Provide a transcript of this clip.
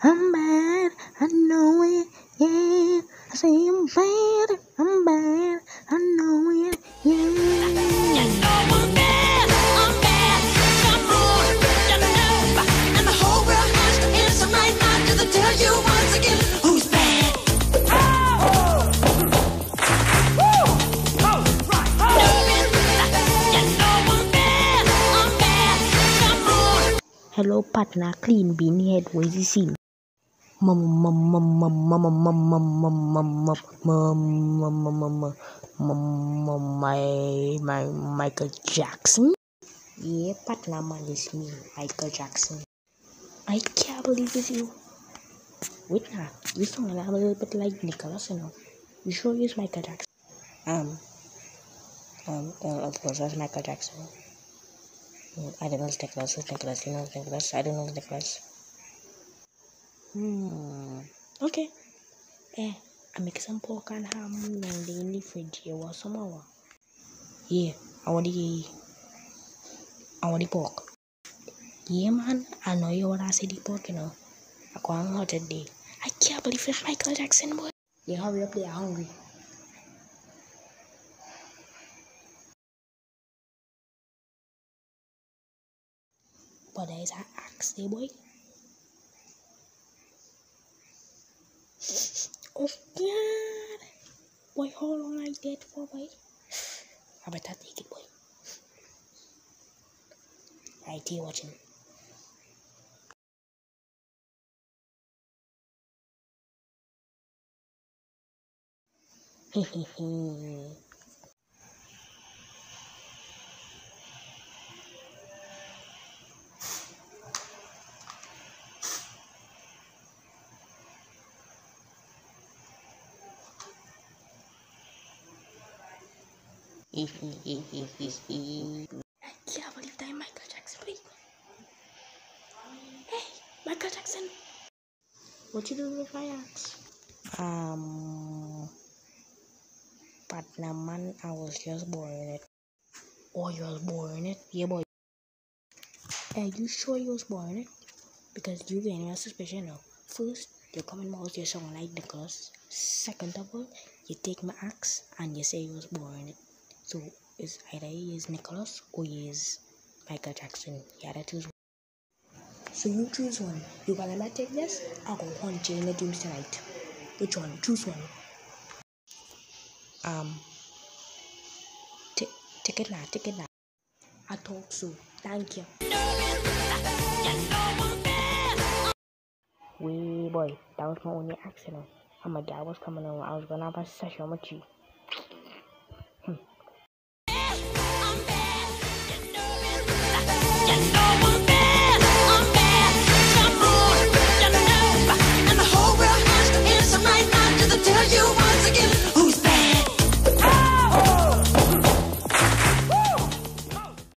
I'm bad, I know it, yeah. I say I'm bad, I'm bad, I know it, yeah. You know I'm bad, I'm bad, I'm you know. And the whole world has to answer right now to tell you once again who's bad. Hello partner, clean bean head, what is he? Michael Jackson. Yeah, partner man is me, Michael Jackson. I can't believe it's you. Wait now, you sound a little bit like Nicholas, you know. You sure it's Michael Jackson? Um, um, uh, of course that's Michael Jackson. Mm, I don't know Nicholas, Nicholas, you know Nicholas, I don't know Nicholas. Hmm. Okay. Eh, I make some pork and ham and the in the fridge here was some hour. Yeah, I want the I want the pork. Yeah man, I know you want to say the pork, you know. I on hot day. I can't believe it's Michael Jackson boy. Yeah, hurry up, they are hungry. But there is an axe boy. Oh god! Boy, how long I dead for, boy? I better take it, boy. I you watching. Hehehe. I can't believe that Michael Jackson, please. Hey, Michael Jackson. What you do with my axe? Um, but partner man, I was just born it. Oh, you was born it? Yeah, boy. Are you sure you was born it? Because you getting a suspicion now. First, you come in my house, you sound like Nicholas. Second of all, you take my axe and you say you was born it. So it's either he is Nicholas or he is Michael Jackson. You gotta choose one. So you choose one. You gonna let take this? I'll go you in the dreams tonight. Which one? Choose one. Um take take it now, take it now. I thought so. Thank you. Way boy, that was my only accident. And my dad was coming over. I was gonna have a session with you.